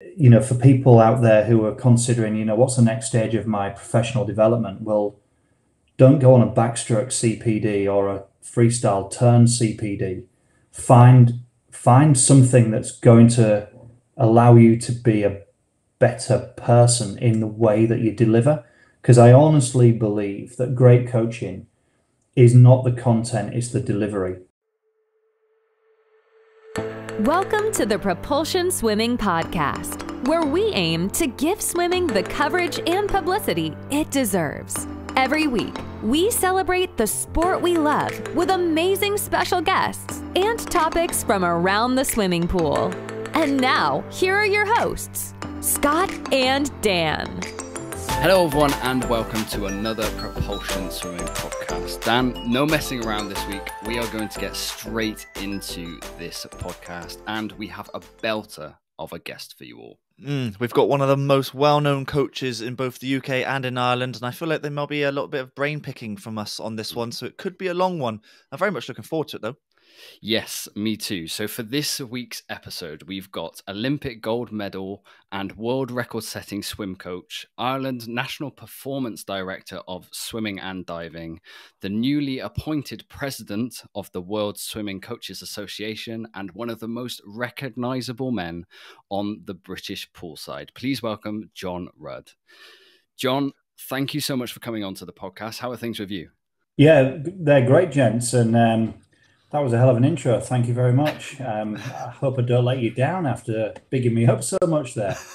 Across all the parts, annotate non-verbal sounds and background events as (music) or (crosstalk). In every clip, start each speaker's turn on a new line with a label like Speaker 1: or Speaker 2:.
Speaker 1: you know, for people out there who are considering, you know, what's the next stage of my professional development? Well, don't go on a backstroke CPD or a freestyle turn CPD. Find find something that's going to allow you to be a better person in the way that you deliver. Because I honestly believe that great coaching is not the content, it's the delivery.
Speaker 2: Welcome to the Propulsion Swimming Podcast, where we aim to give swimming the coverage and publicity it deserves. Every week, we celebrate the sport we love with amazing special guests and topics from around the swimming pool. And now, here are your hosts, Scott and Dan.
Speaker 3: Hello, everyone, and welcome to another Propulsion Swimming podcast. Dan, no messing around this week. We are going to get straight into this podcast, and we have a belter of a guest for you all.
Speaker 4: Mm, we've got one of the most well known coaches in both the UK and in Ireland, and I feel like there might be a little bit of brain picking from us on this one, so it could be a long one. I'm very much looking forward to it, though.
Speaker 3: Yes, me too. So, for this week's episode, we've got Olympic gold medal and world record setting swim coach, Ireland National Performance Director of Swimming and Diving, the newly appointed president of the World Swimming Coaches Association, and one of the most recognizable men on the British poolside. Please welcome Jon Rudd. Jon, thank you so much for coming on to the podcast. How are things with you?
Speaker 1: Yeah, they're great, gents. And um, that was a hell of an intro. Thank you very much. Um, I hope I don't let you down after bigging me up so much there. (laughs)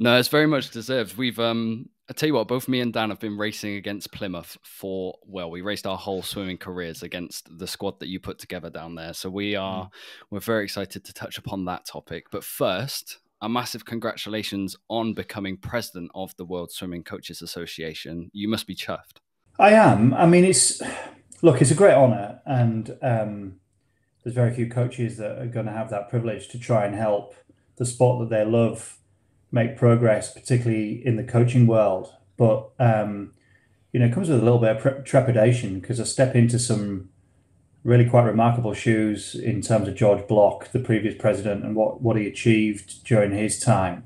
Speaker 3: No, it's very much deserved. We've um I tell you what, both me and Dan have been racing against Plymouth for well, we raced our whole swimming careers against the squad that you put together down there. So we are mm. we're very excited to touch upon that topic. But first, a massive congratulations on becoming president of the World Swimming Coaches Association. You must be chuffed.
Speaker 1: I am. I mean, it's look, it's a great honour, and um, there's very few coaches that are going to have that privilege to try and help the sport that they love make progress, particularly in the coaching world. But um, you know, it comes with a little bit of trepidation because I step into some really quite remarkable shoes in terms of George Block, the previous president, and what what he achieved during his time.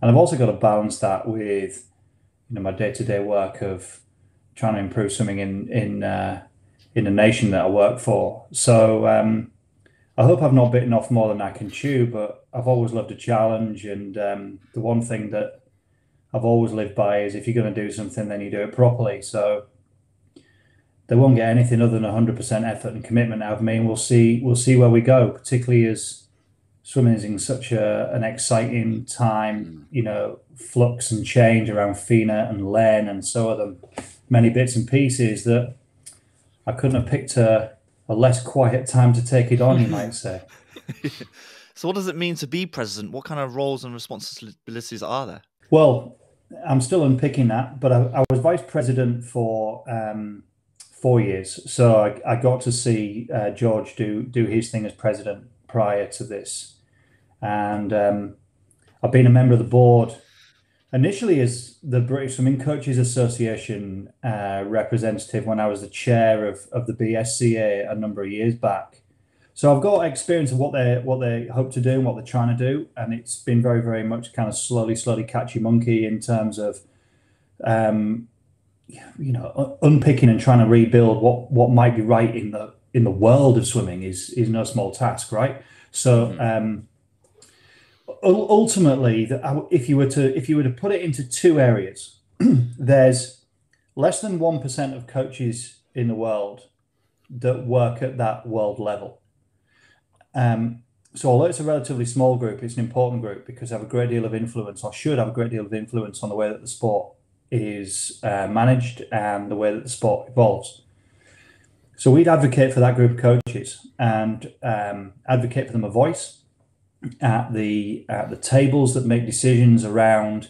Speaker 1: And I've also got to balance that with you know my day to day work of trying to improve something in in uh, in the nation that I work for. So um, I hope I've not bitten off more than I can chew, but I've always loved a challenge. And um, the one thing that I've always lived by is if you're going to do something, then you do it properly. So they won't get anything other than 100% effort and commitment out of me. And we'll see, we'll see where we go, particularly as swimming is in such a, an exciting time, you know, flux and change around FINA and LEN and so are the many bits and pieces that I couldn't have picked a, a less quiet time to take it on, you might (laughs) say.
Speaker 4: so, what does it mean to be president? What kind of roles and responsibilities are there?
Speaker 1: Well, I'm still unpicking that, but I, I was vice president for um, four years, so I, I got to see uh, George do do his thing as president prior to this, and um, I've been a member of the board initially as the British Swimming Coaches Association uh, representative when I was the chair of, of the BSCA a number of years back. So I've got experience of what they what they hope to do and what they're trying to do, and it's been very very much kind of slowly slowly catchy monkey in terms of, um, you know, unpicking and trying to rebuild what what might be right in the in the world of swimming is is no small task, right? So. Mm-hmm. Um, ultimately, if you were to if you were to put it into two areas, (clears throat) there's less than one percent of coaches in the world that work at that world level. Um, so although it's a relatively small group, it's an important group because they have a great deal of influence, or should have a great deal of influence on the way that the sport is uh, managed and the way that the sport evolves. So we'd advocate for that group of coaches and um, advocate for them a voice at the at the tables that make decisions around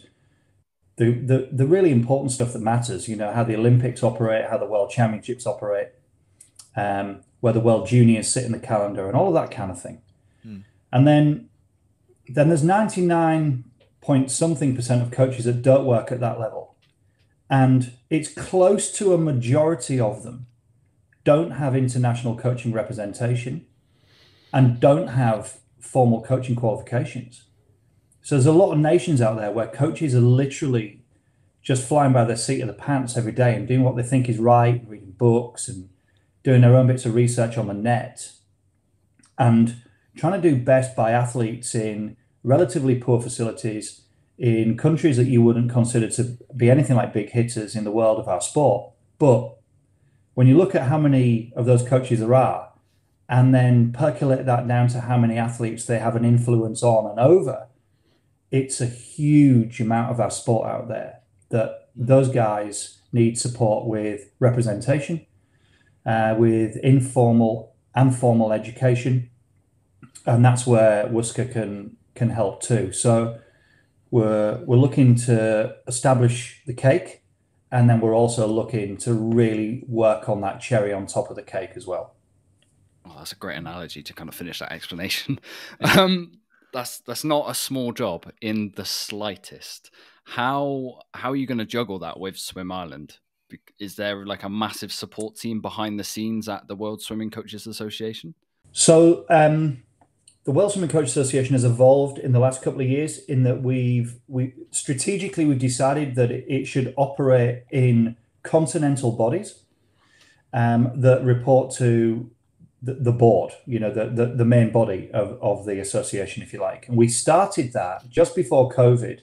Speaker 1: the, the the really important stuff that matters. You know how the Olympics operate, how the World Championships operate, um, where the World Juniors sit in the calendar, and all of that kind of thing. Hmm. And then then there's 99 point something percent of coaches that don't work at that level, and it's close to a majority of them don't have international coaching representation and don't have formal coaching qualifications. So there's a lot of nations out there where coaches are literally just flying by their seat of the pants every day and doing what they think is right, reading books and doing their own bits of research on the net, and trying to do best by athletes in relatively poor facilities in countries that you wouldn't consider to be anything like big hitters in the world of our sport. But when you look at how many of those coaches there are, and then percolate that down to how many athletes they have an influence on and over, it's a huge amount of our sport out there that those guys need support with representation, uh, with informal and formal education, and that's where WSCA can can help too. So we're we're looking to establish the cake, and then we're also looking to really work on that cherry on top of the cake as well.
Speaker 3: Oh, that's a great analogy to kind of finish that explanation. (laughs) um, that's that's not a small job in the slightest. How how are you going to juggle that with Swim Ireland? Is there like a massive support team behind the scenes at the World Swimming Coaches Association?
Speaker 1: So um, the World Swimming Coaches Association has evolved in the last couple of years in that we've we strategically we've decided that it should operate in continental bodies um, that report to the, the board, you know, the, the, the main body of, of the association, if you like. And we started that just before COVID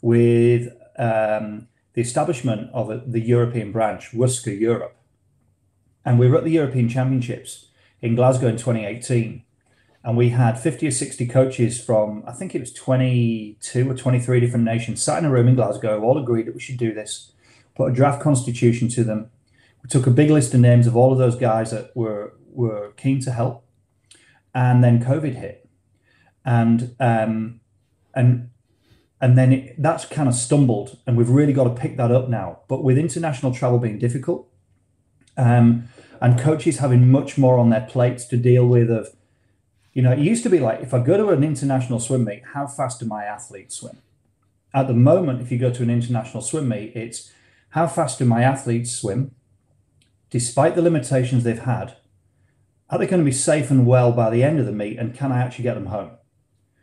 Speaker 1: with um, the establishment of a, the European branch, WSCA Europe. And we were at the European Championships in Glasgow in 2018. And we had 50 or 60 coaches from, I think it was 22 or 23 different nations, sat in a room in Glasgow, all agreed that we should do this, put a draft constitution to them. We took a big list of names of all of those guys that were, were keen to help. And then COVID hit. And um, and and then it, that's kind of stumbled and we've really got to pick that up now but with international travel being difficult um, and coaches having much more on their plates to deal with of you know it used to be like if i go to an international swim meet how fast do my athletes swim at the moment if you go to an international swim meet it's how fast do my athletes swim despite the limitations they've had are they going to be safe and well by the end of the meet and can i actually get them home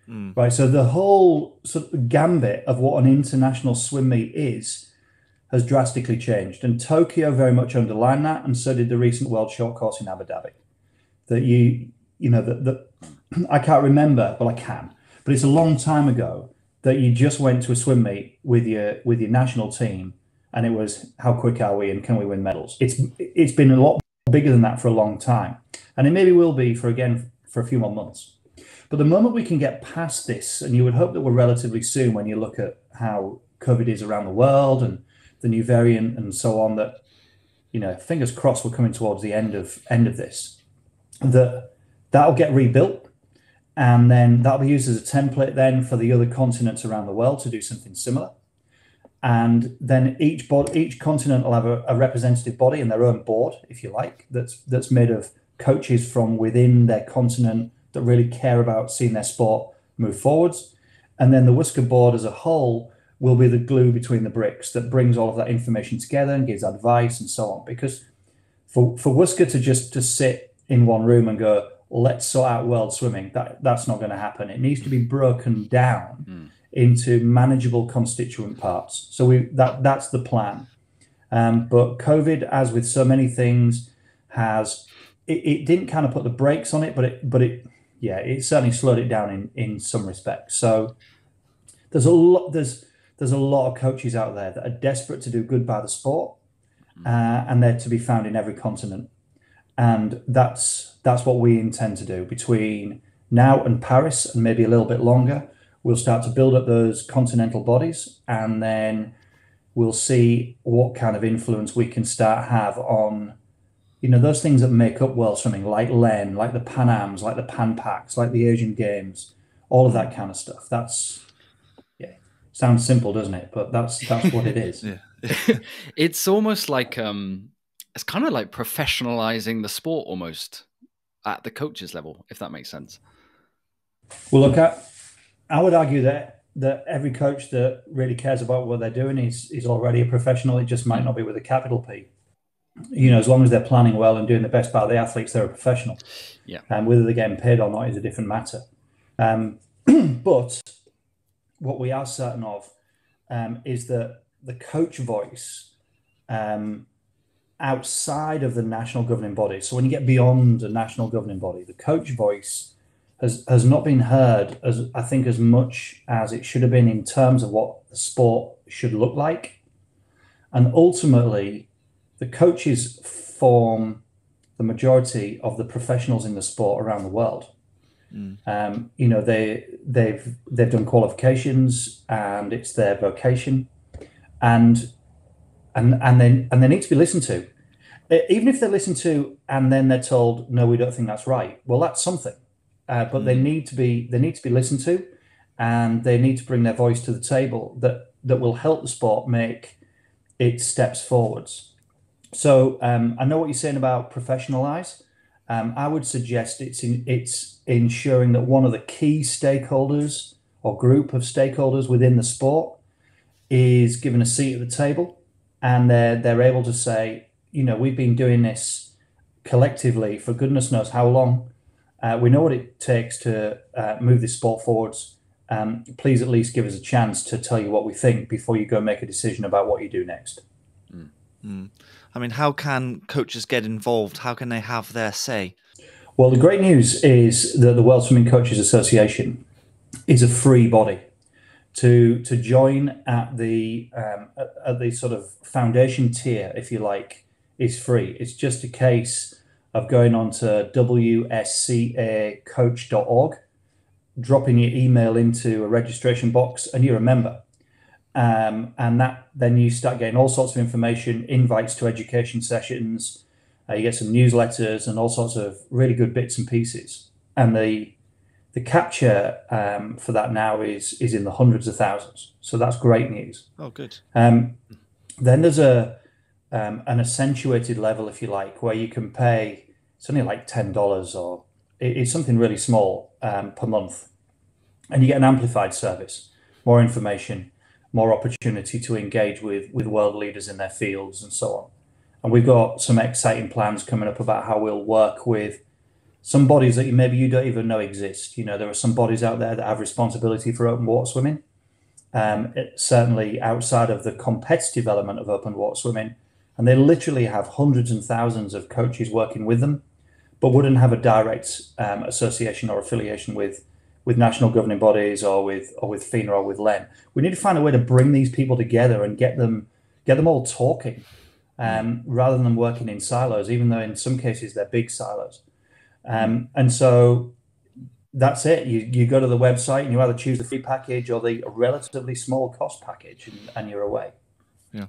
Speaker 1: Mm. Right. So the whole sort of gambit of what an international swim meet is has drastically changed. And Tokyo very much underlined that, and so did the recent World Short Course in Abu Dhabi. That you, you know, that, that (clears throat) I can't remember, well, I can, but it's a long time ago that you just went to a swim meet with your with your national team, and it was how quick are we and can we win medals? It's it's been a lot bigger than that for a long time, and it maybe will be for again for a few more months. But the moment we can get past this, and you would hope that we're relatively soon when you look at how COVID is around the world and the new variant and so on, that you know, fingers crossed, we're coming towards the end of end of this. That that'll get rebuilt, and then that'll be used as a template then for the other continents around the world to do something similar. And then each bod- each continent will have a, a representative body and their own board, if you like, that's that's made of coaches from within their continent that really care about seeing their sport move forwards. And then the Whisker board as a whole will be the glue between the bricks that brings all of that information together and gives advice and so on. Because for, for WSCA to just to sit in one room and go, let's sort out world swimming, that, that's not going to happen. It needs to be broken down mm. into manageable constituent parts. So we that that's the plan. Um, but COVID, as with so many things, has it, it didn't kind of put the brakes on it, but it but it yeah, it certainly slowed it down in in some respects. So there's a lot there's there's a lot of coaches out there that are desperate to do good by the sport, mm. uh, and they're to be found in every continent, and that's that's what we intend to do between now and Paris, and maybe a little bit longer. We'll start to build up those continental bodies, and then we'll see what kind of influence we can start have on you know, those things that make up world swimming, like LEN, like the Pan Ams, like the Pan Pacs, like the Asian Games, all of that kind of stuff. That's yeah, sounds simple, doesn't it? But that's that's what it is. (laughs) (laughs)
Speaker 3: it's almost like um it's kind of like professionalizing the sport almost at the coaches level, if that makes sense.
Speaker 1: Well, look, I, I would argue that that every coach that really cares about what they're doing is is already a professional. It just might not be with a capital P you know, as long as they're planning well and doing the best by the athletes, they're a professional.
Speaker 3: Yeah.
Speaker 1: And whether they're getting paid or not is a different matter. Um, (clears throat) but what we are certain of um, is that the coach voice um, outside of the national governing body. So when you get beyond the national governing body, the coach voice has has not been heard as I think as much as it should have been in terms of what the sport should look like. And ultimately, the coaches form the majority of the professionals in the sport around the world. Mm. Um, you know, they they've they've done qualifications and it's their vocation, and and and then and they need to be listened to. Even if they're listened to and then they're told, no, we don't think that's right. Well, that's something. Uh, but mm. they need to be they need to be listened to, and they need to bring their voice to the table that that will help the sport make its steps forwards. So um, I know what you're saying about professionalize. Um, I would suggest it's in, it's ensuring that one of the key stakeholders or group of stakeholders within the sport is given a seat at the table, and they're they're able to say, you know, we've been doing this collectively for goodness knows how long. Uh, we know what it takes to uh, move this sport forwards. Um, please at least give us a chance to tell you what we think before you go make a decision about what you do next.
Speaker 4: Mm. Mm. I mean, how can coaches get involved? How can they have their say?
Speaker 1: Well, the great news is that the World Swimming Coaches Association is a free body. To to join at the um, at, at the sort of foundation tier, if you like, is free. It's just a case of going on to wscacoach.org, dropping your email into a registration box, and you're a member. Um, and that then you start getting all sorts of information, invites to education sessions. Uh, you get some newsletters and all sorts of really good bits and pieces. And the the capture um, for that now is is in the hundreds of thousands. So that's great news.
Speaker 4: Oh, good.
Speaker 1: Um, then there's a um, an accentuated level, if you like, where you can pay it's only like ten dollars or it's something really small um, per month, and you get an amplified service, more information, more opportunity to engage with with world leaders in their fields and so on. And we've got some exciting plans coming up about how we'll work with some bodies that maybe you don't even know exist. You know, there are some bodies out there that have responsibility for open water swimming. Um, it, certainly outside of the competitive element of open water swimming, and they literally have hundreds and thousands of coaches working with them, but wouldn't have a direct um, association or affiliation with with national governing bodies or with or with FINA or with LEN. We need to find a way to bring these people together and get them get them all talking, um, rather than working in silos. Even though in some cases they're big silos, um, and so that's it. You you go to the website and you either choose the free package or the relatively small cost package, and, and you're away.
Speaker 4: Yeah.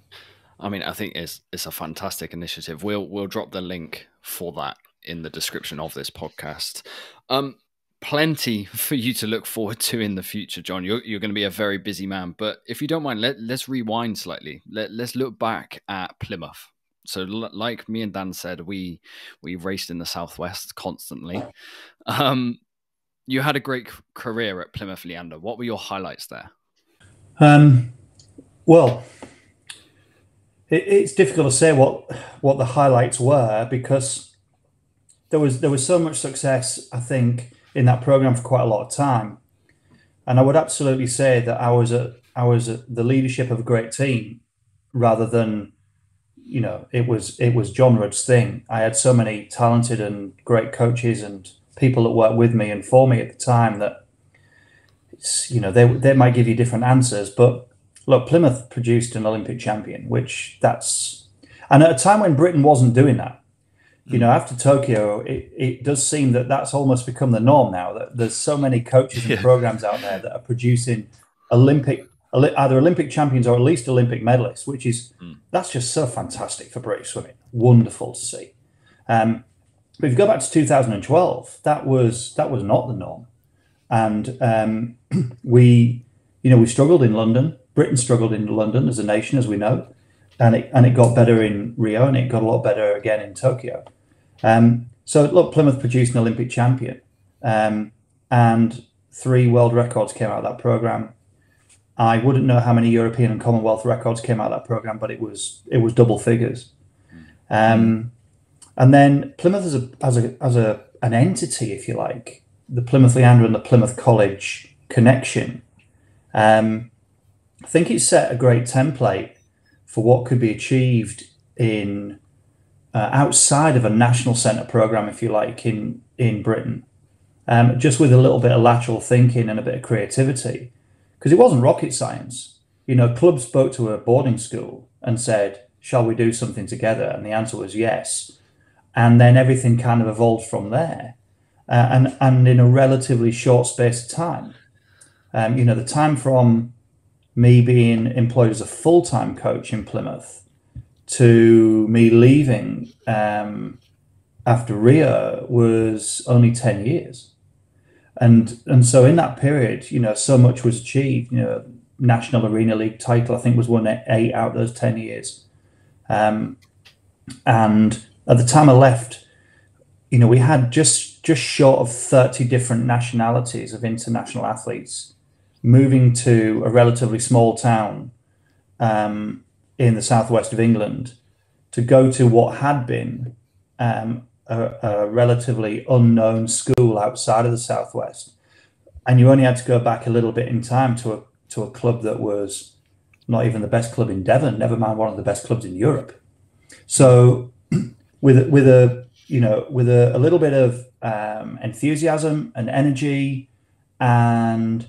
Speaker 3: I mean, I think it's it's a fantastic initiative. We'll we'll drop the link for that in the description of this podcast. Um, plenty (laughs) for you to look forward to in the future, Jon. You're you're going to be a very busy man, but if you don't mind, let let's rewind slightly. Let let's look back at Plymouth. So, like me and Dan said, we we raced in the southwest constantly. Um, you had a great career at Plymouth Leander. What were your highlights there?
Speaker 1: Um, well, it, it's difficult to say what what the highlights were because there was there was so much success. I think in that program for quite a lot of time, and I would absolutely say that I was a I was a, the leadership of a great team rather than you know it was it was Jon Rudd's thing. I had so many talented and great coaches and people that worked with me and for me at the time that it's you know they they might give you different answers, but look, Plymouth produced an Olympic champion, which that's, and at a time when Britain wasn't doing that, you know, after Tokyo, it, it does seem that that's almost become the norm now. That there's so many coaches and yeah. programs out there that are producing Olympic, either Olympic champions or at least Olympic medalists, which is mm. that's just so fantastic for British swimming. Wonderful to see. Um, but if you go back to 2012, that was that was not the norm, and um, (clears throat) we, you know, we struggled in London. Britain struggled in London as a nation, as we know, and it and it got better in Rio, and it got a lot better again in Tokyo. Um, so look, Plymouth produced an Olympic champion, um, and three world records came out of that program. I wouldn't know how many European and Commonwealth records came out of that program, but it was it was double figures. Um, and then Plymouth as a as a as a an entity, if you like, the Plymouth Leander and the Plymouth College connection Um, I think it set a great template for what could be achieved in uh, outside of a national centre program, if you like, in in Britain, um, just with a little bit of lateral thinking and a bit of creativity, because it wasn't rocket science. You know, clubs spoke to a boarding school and said, "Shall we do something together?" And the answer was yes, and then everything kind of evolved from there, uh, and and in a relatively short space of time. Um, you know, the time from me being employed as a full time coach in Plymouth to me leaving um, after Rio was only 10 years. And, and so in that period, you know, so much was achieved. You know, National Arena League title, I think, was won eight out of those 10 years. Um, and at the time I left, you know, we had just just short of 30 different nationalities of international athletes moving to a relatively small town um, in the southwest of England to go to what had been um, a, a, relatively unknown school outside of the southwest, and you only had to go back a little bit in time to a to a club that was not even the best club in Devon, never mind one of the best clubs in Europe. So, (clears throat) with with a you know with a, a little bit of um, enthusiasm and energy and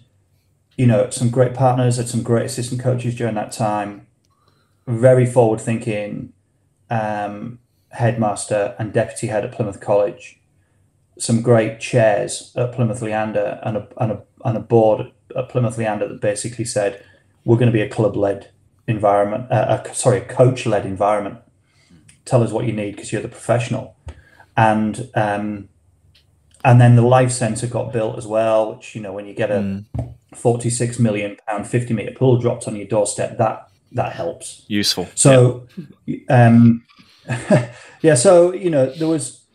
Speaker 1: you know, some great partners, had some great assistant coaches during that time. Very forward thinking um, headmaster and deputy head at Plymouth College. Some great chairs at Plymouth Leander and a, and a, and a board at Plymouth Leander that basically said, we're going to be a club led environment, uh, a, sorry, a coach led environment. Tell us what you need because you're the professional. And um, and then the life centre got built as well, which you know when you get a mm. 46 million pound 50 meter pool dropped on your doorstep that that helps
Speaker 4: useful
Speaker 1: so yeah. um (laughs) yeah so you know there was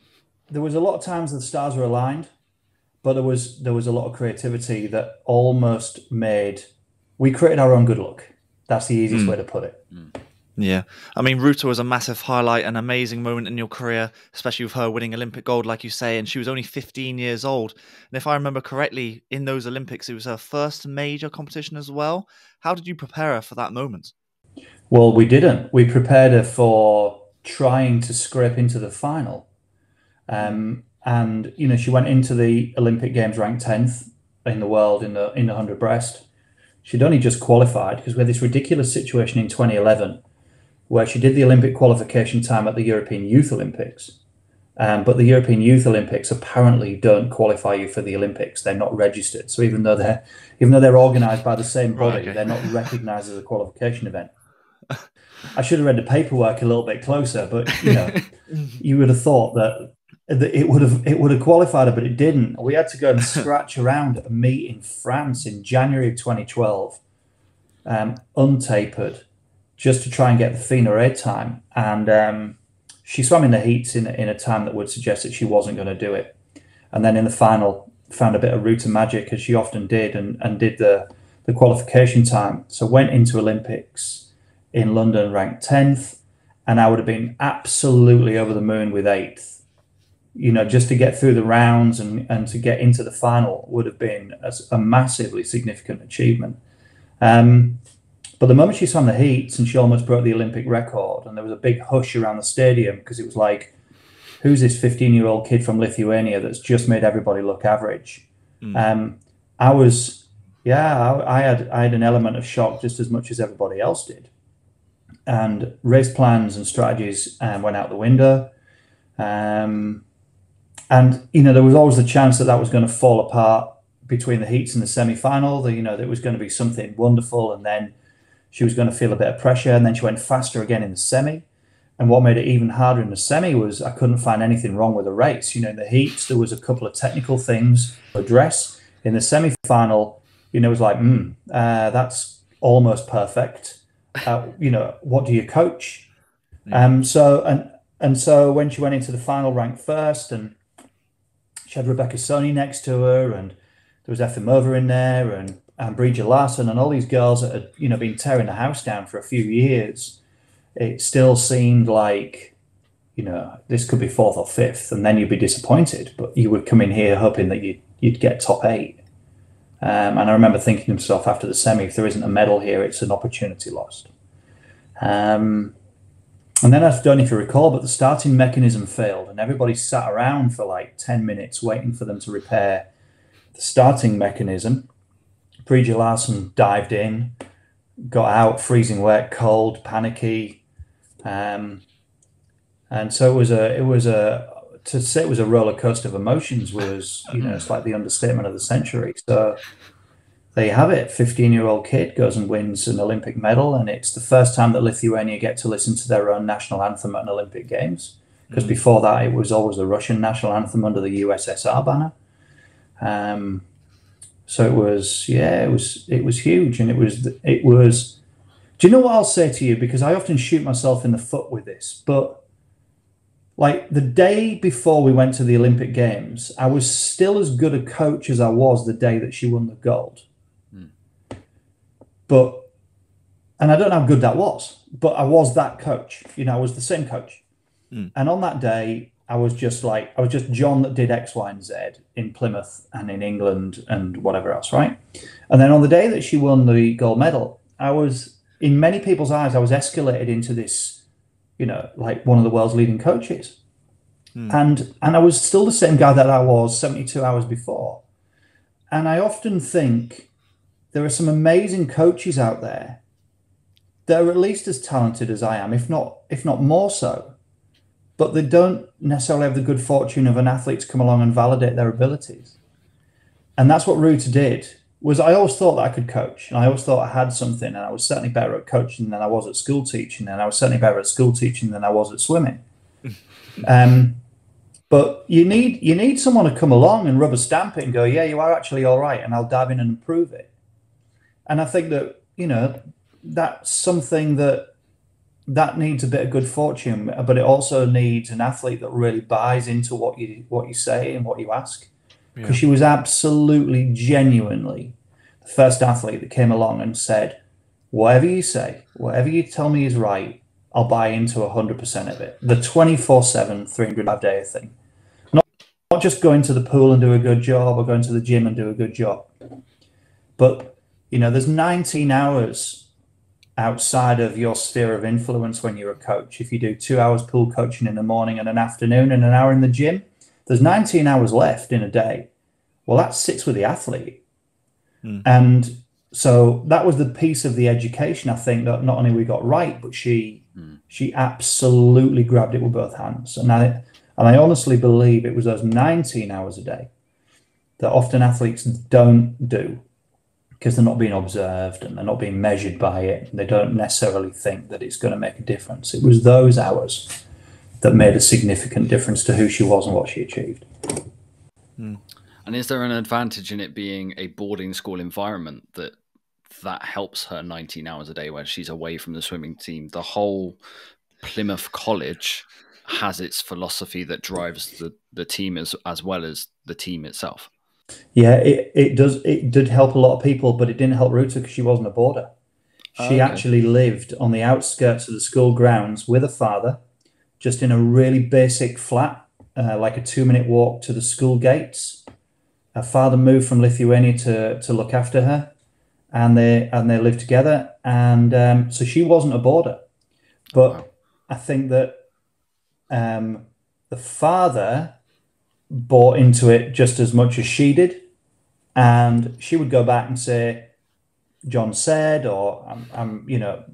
Speaker 1: there was a lot of times the stars were aligned but there was there was a lot of creativity that almost made we created our own good luck that's the easiest mm. way to put it mm.
Speaker 4: Yeah. I mean, Ruta was a massive highlight, an amazing moment in your career, especially with her winning Olympic gold, like you say, and she was only 15 years old. And if I remember correctly, in those Olympics, it was her first major competition as well. How did you prepare her for that moment?
Speaker 1: Well, we didn't. We prepared her for trying to scrape into the final. Um, and, you know, she went into the Olympic Games ranked 10th in the world in the, in the 100 breast. She'd only just qualified because we had this ridiculous situation in 2011 where she did the Olympic qualification time at the European Youth Olympics. Um, but the European Youth Olympics apparently don't qualify you for the Olympics. They're not registered. So even though they're even though they're organised by the same body, right, okay. they're not recognised as a qualification event. I should have read the paperwork a little bit closer, but you know, (laughs) you would have thought that, that it would have it would have qualified her, but it didn't. We had to go and (laughs) scratch around a meet in France in January of 2012, um, untapered, just to try and get the FINA A time. And um, she swam in the heats in, in a time that would suggest that she wasn't going to do it. And then in the final, found a bit of Ruta magic, as she often did, and, and did the, the qualification time. So went into Olympics in London ranked 10th, and I would have been absolutely over the moon with eighth. You know, just to get through the rounds and, and to get into the final would have been a, a massively significant achievement. Um, but the moment she swam the heats and she almost broke the Olympic record, and there was a big hush around the stadium because it was like, who's this 15 year old kid from Lithuania that's just made everybody look average? Mm. Um, I was, yeah, I, I, had I had an element of shock just as much as everybody else did, and race plans and strategies um, went out the window. Um, and you know there was always the chance that that was going to fall apart between the heats and the semi-final. That you know there was going to be something wonderful, and then she was going to feel a bit of pressure, and then she went faster again in the semi. And what made it even harder in the semi was I couldn't find anything wrong with the race. You know, in the heats, there was a couple of technical things to address. In the semi final, you know, it was like, hmm, uh, that's almost perfect. Uh, you know, what do you coach? Yeah. Um, so and and so when she went into the final rank first, and she had Rebecca Soni next to her, and there was Efimova in there, and and Breeja Larson, and all these girls that had you know been tearing the house down for a few years, it still seemed like you know this could be fourth or fifth, and then you'd be disappointed. But you would come in here hoping that you'd you'd get top eight. Um, and I remember thinking to myself after the semi, if there isn't a medal here, it's an opportunity lost. Um, and then I don't know if you recall, but the starting mechanism failed, and everybody sat around for like 10 minutes waiting for them to repair the starting mechanism. Breeja Larson dived in, got out, freezing wet, cold, panicky. Um, and so it was a, it was a, to say it was a roller coaster of emotions was, you know, it's like the understatement of the century. So there you have it. 15 year old kid goes and wins an Olympic medal. And it's the first time that Lithuania get to listen to their own national anthem at an Olympic Games. Because mm. before that, it was always the Russian national anthem under the USSR banner. Um, so it was, yeah, it was, it was huge. And it was, it was, do you know what I'll say to you? Because I often shoot myself in the foot with this, but like the day before we went to the Olympic Games, I was still as good a coach as I was the day that she won the gold. Mm. But, and I don't know how good that was, but I was that coach. You know, I was the same coach. Mm. And on that day, I was just like, I was just Jon that did X, Y, and Z in Plymouth and in England and whatever else, right? And then on the day that she won the gold medal, I was, in many people's eyes, I was escalated into this you know, like one of the world's leading coaches. Mm. And and I was still the same guy that I was 72 hours before. And I often think there are some amazing coaches out there that are at least as talented as I am, if not if not more so. But they don't necessarily have the good fortune of an athlete to come along and validate their abilities. And that's what Ruta did was I always thought that I could coach, and I always thought I had something, and I was certainly better at coaching than I was at school teaching, and I was certainly better at school teaching than I was at swimming. (laughs) um, but you need you need someone to come along and rubber stamp it and go, yeah, you are actually all right, and I'll dive in and improve it. And I think that you know that's something that that needs a bit of good fortune, but it also needs an athlete that really buys into what you what you say and what you ask because yeah. she was absolutely genuinely the first athlete that came along and said, whatever you say, whatever you tell me is right, I'll buy into 100% of it. The 24 7, 305 day thing. Not, not just going to the pool and do a good job or going to the gym and do a good job. But, you know, there's 19 hours outside of your sphere of influence when you're a coach. If you do two hours pool coaching in the morning and an afternoon and an hour in the gym, there's 19 hours left in a day. Well, that sits with the athlete. Mm. And so that was the piece of the education I think that not only we got right, but she mm. she absolutely grabbed it with both hands. And I and I honestly believe it was those 19 hours a day that often athletes don't do because they're not being observed and they're not being measured by it. They don't necessarily think that it's going to make a difference. It was those hours that made a significant difference to who she was and what she achieved.
Speaker 3: Mm. And is there an advantage in it being a boarding school environment that that helps her 19 hours a day when she's away from the swimming team? The whole Plymouth College has its philosophy that drives the, the team as as well as the team itself.
Speaker 1: Yeah, it, it does. It did help a lot of people, but it didn't help Ruta because she wasn't a boarder. She okay. actually lived on the outskirts of the school grounds with a father just in a really basic flat, uh, like a two minute walk to the school gates. Her father moved from Lithuania to, to look after her, and they and they lived together. And um, so she wasn't a boarder, but wow. I think that um, the father bought into it just as much as she did, and she would go back and say, "Jon said," or "I'm, I'm you know,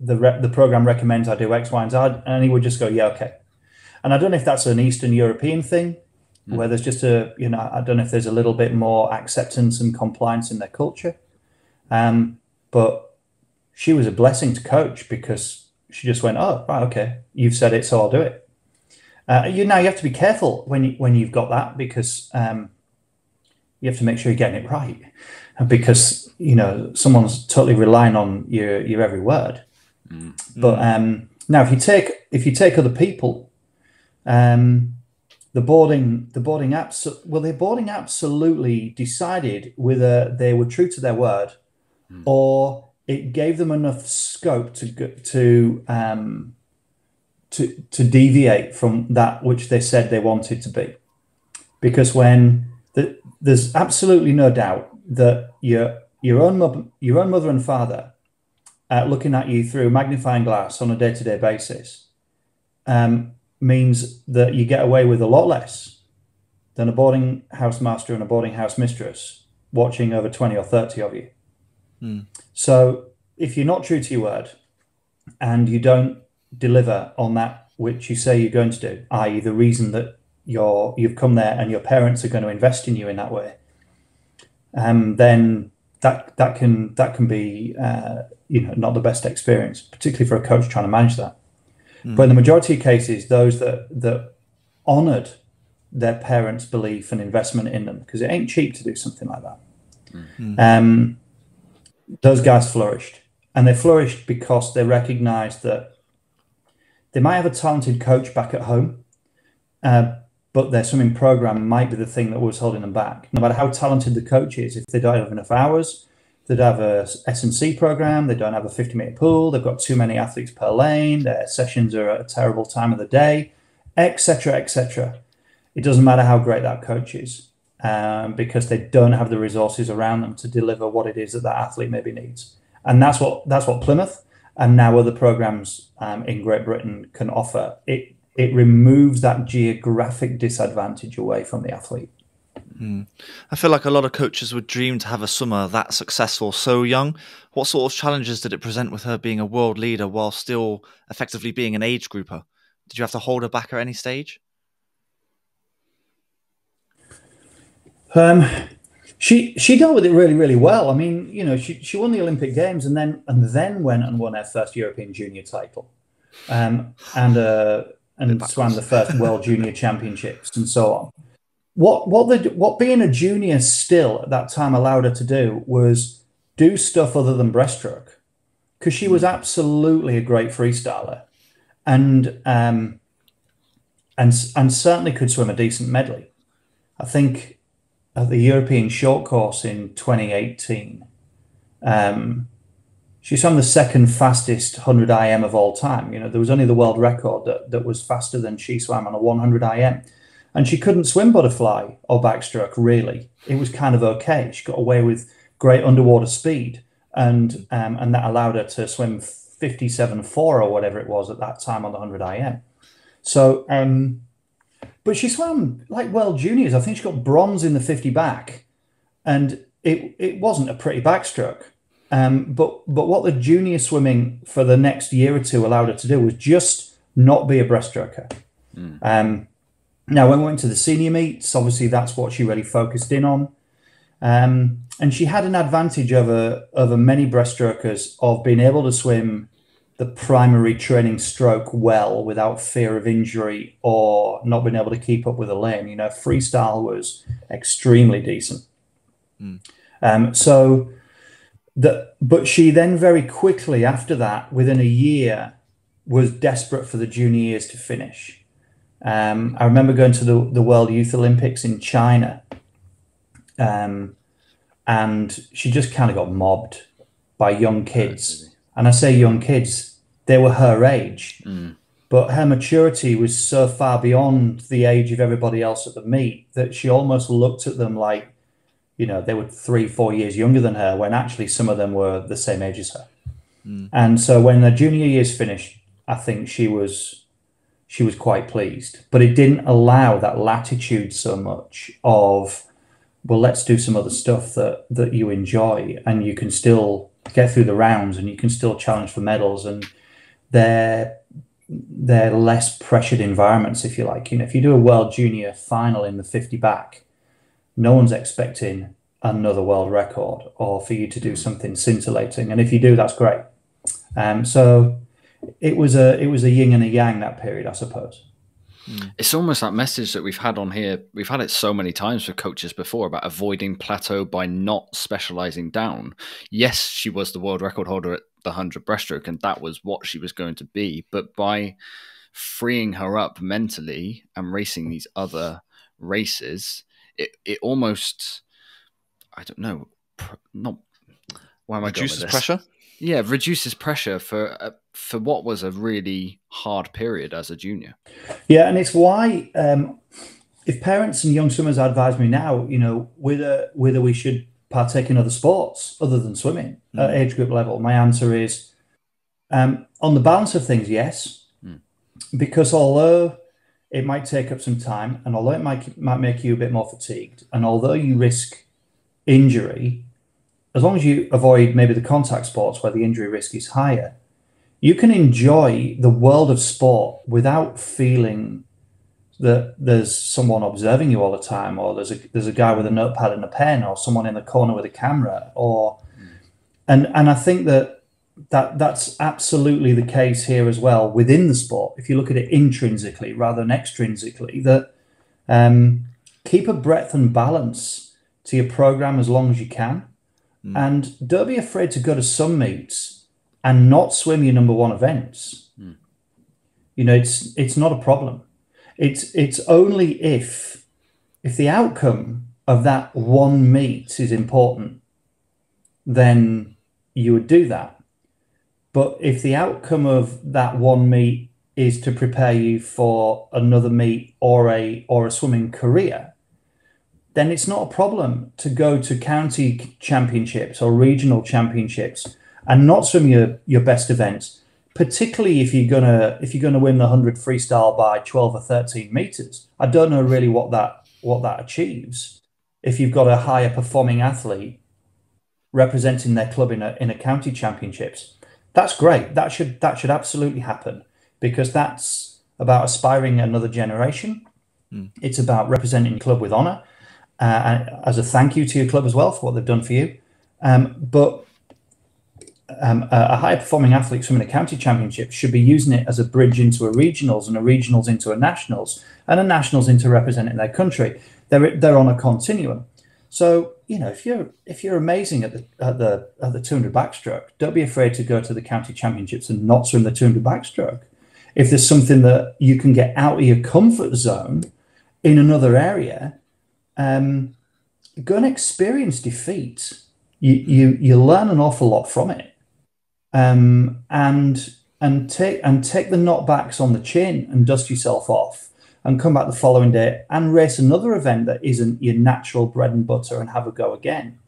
Speaker 1: the re- the program recommends I do X, Y, and Z, and he would just go, yeah, okay. And I don't know if that's an Eastern European thing, mm. where there's just a you know I don't know if there's a little bit more acceptance and compliance in their culture, um, but she was a blessing to coach because she just went, oh right, okay, you've said it, so I'll do it. Uh, you now you have to be careful when you, when you've got that because um, you have to make sure you're getting it right, because you know someone's totally relying on your your every word. Mm. But um, now, if you take if you take other people, um, the boarding the boarding apps well, the boarding absolutely decided whether they were true to their word, mm. or it gave them enough scope to to um, to to deviate from that which they said they wanted to be, because when the, there's absolutely no doubt that your your own mother, your own mother and father uh, looking at you through a magnifying glass on a day to day basis um, means that you get away with a lot less than a boarding house master and a boarding house mistress watching over 20 or 30 of you.
Speaker 4: Mm.
Speaker 1: So if you're not true to your word and you don't deliver on that which you say you're going to do, i.e., the reason that you're you've come there and your parents are going to invest in you in that way, um, then that that can that can be uh, you know not the best experience, particularly for a coach trying to manage that. Mm. But in the majority of cases, those that that honoured their parents' belief and investment in them, because it ain't cheap to do something like that. Mm. Um, those guys flourished, and they flourished because they recognised that they might have a talented coach back at home, uh, but their swimming program might be the thing that was holding them back. No matter how talented the coach is, if they don't have enough hours, they have a S&C program, they don't have a 50 meter pool, they've got too many athletes per lane, their sessions are at a terrible time of the day, etc., etc. It doesn't matter how great that coach is um, because they don't have the resources around them to deliver what it is that that athlete maybe needs. And that's what that's what Plymouth and now other programs um, in Great Britain can offer. It it removes that geographic disadvantage away from the athlete.
Speaker 4: Mm. I feel like a lot of coaches would dream to have a summer that successful so young. What sort of challenges did it present with her being a world leader while still effectively being an age grouper? Did you have to hold her back at any stage?
Speaker 1: Um, she she dealt with it really really well. I mean, you know, she she won the Olympic Games and then and then went and won her first European Junior title, um, and uh, and swam the first World Junior Championships and so on. What what the what being a junior still at that time allowed her to do was do stuff other than breaststroke, because she was absolutely a great freestyler, and um, and and certainly could swim a decent medley. I think at the European short course in 2018. Um, she swam the second fastest 100 IM of all time. You know, there was only the world record that, that was faster than she swam on a 100 IM. And she couldn't swim butterfly or backstroke, really. It was kind of okay. She got away with great underwater speed, and um, and that allowed her to swim 57.4 or whatever it was at that time on the 100 IM. So, um, but she swam like world juniors. I think she got bronze in the 50 back, and it, it wasn't a pretty backstroke. Um, but but what the junior swimming for the next year or two allowed her to do was just not be a breaststroker. Mm. Um, now, when we went to the senior meets, obviously that's what she really focused in on. Um, and she had an advantage over over many breaststrokers of being able to swim the primary training stroke well without fear of injury or not being able to keep up with a lane. You know, freestyle was extremely decent. Mm. Um, so that but she then very quickly after that within a year was desperate for the junior years to finish um, i remember going to the, the world youth olympics in china um, and she just kind of got mobbed by young kids and i say young kids they were her age mm. but her maturity was so far beyond the age of everybody else at the meet that she almost looked at them like you know, they were three, four years younger than her when actually some of them were the same age as her. Mm. And so when the junior years finished, I think she was she was quite pleased. But it didn't allow that latitude so much of, well, let's do some other stuff that that you enjoy and you can still get through the rounds and you can still challenge for medals and they're they're less pressured environments, if you like. You know, if you do a world junior final in the 50 back, no one's expecting another world record or for you to do something scintillating. And if you do, that's great. Um, so it was a it was a yin and a yang that period, I suppose.
Speaker 3: Hmm. It's almost that message that we've had on here. We've had it so many times for coaches before about avoiding plateau by not specializing down. Yes, she was the world record holder at the 100 breaststroke, and that was what she was going to be. But by freeing her up mentally and racing these other races, it it almost I don't know not
Speaker 4: why am I reduces pressure.
Speaker 3: Yeah, reduces pressure for uh, for what was a really hard period as a junior.
Speaker 1: Yeah, and it's why um, if parents and young swimmers advise me now, you know, whether whether we should partake in other sports other than swimming mm. at age group level? My answer is um, on the balance of things, yes. Mm. Because although it might take up some time, and although it might, might make you a bit more fatigued, and although you risk injury, as long as you avoid maybe the contact sports where the injury risk is higher, you can enjoy the world of sport without feeling that there's someone observing you all the time, or there's a there's a guy with a notepad and a pen, or someone in the corner with a camera, or and and I think that that that's absolutely the case here as well within the sport. If you look at it intrinsically rather than extrinsically, that um, keep a breadth and balance to your program as long as you can, mm. and don't be afraid to go to some meets and not swim your number one events. Mm. You know, it's it's not a problem it's it's only if if the outcome of that one meet is important, then you would do that. But if the outcome of that one meet is to prepare you for another meet or a or a swimming career, then it's not a problem to go to county championships or regional championships and not swim your, your best events particularly if you're gonna if you're gonna win the hundred freestyle by twelve or thirteen meters. I don't know really what that what that achieves. If you've got a higher performing athlete representing their club in a in a county championships, that's great. That should that should absolutely happen because that's about aspiring another generation. Mm. It's about representing club with honour, uh, as a thank you to your club as well for what they've done for you. Um, but um, a high performing athlete swimming a county championship should be using it as a bridge into a regionals and a regionals into a nationals and a nationals into representing their country. They're they're on a continuum. So you know if you're if you're amazing at the at the at the 200 backstroke, don't be afraid to go to the county championships and not swim the 200 backstroke. If there's something that you can get out of your comfort zone in another area, um, go and experience defeat. You, you you learn an awful lot from it um, and and take and take the knockbacks on the chin and dust yourself off and come back the following day and race another event that isn't your natural bread and butter and have a go again.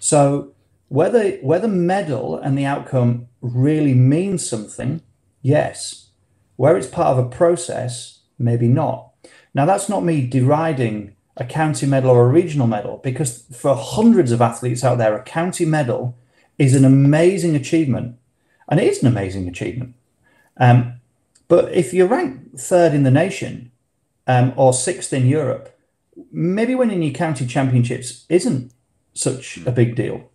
Speaker 1: So whether whether medal and the outcome really means something, yes. Where it's part of a process, maybe not. Now that's not me deriding a county medal or a regional medal because for hundreds of athletes out there, a county medal is an amazing achievement and it is an amazing achievement. Um, but if you're ranked third in the nation um, or sixth in Europe, maybe winning your county championships isn't such a big deal.